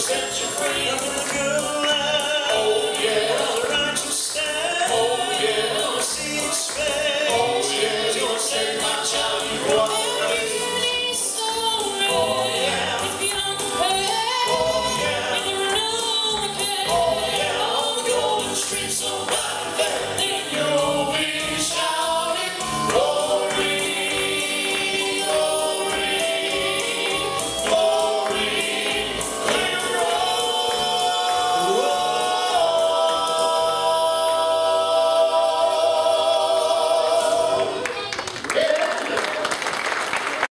set you free.